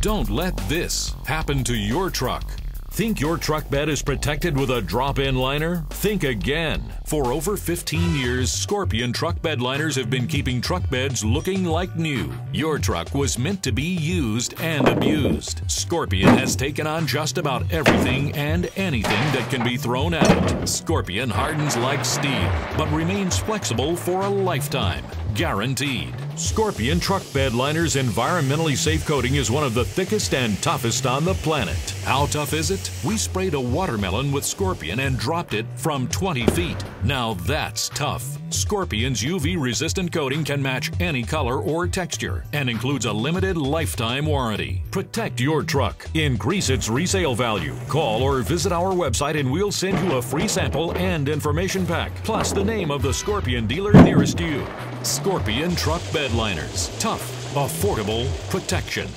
Don't let this happen to your truck. Think your truck bed is protected with a drop in liner? Think again. For over 15 years, Scorpion truck bed liners have been keeping truck beds looking like new. Your truck was meant to be used and abused. Scorpion has taken on just about everything and anything that can be thrown at it. Scorpion hardens like steel, but remains flexible for a lifetime. Guaranteed. Scorpion truck bed liners environmentally safe coating is one of the thickest and toughest on the planet. How tough is it? We sprayed a watermelon with Scorpion and dropped it from 20 feet. Now that's tough. Scorpion's UV resistant coating can match any color or texture and includes a limited lifetime warranty. Protect your truck. Increase its resale value. Call or visit our website and we'll send you a free sample and information pack, plus the name of the Scorpion dealer nearest you. Scorpion Truck Bed Liners. Tough, affordable protection.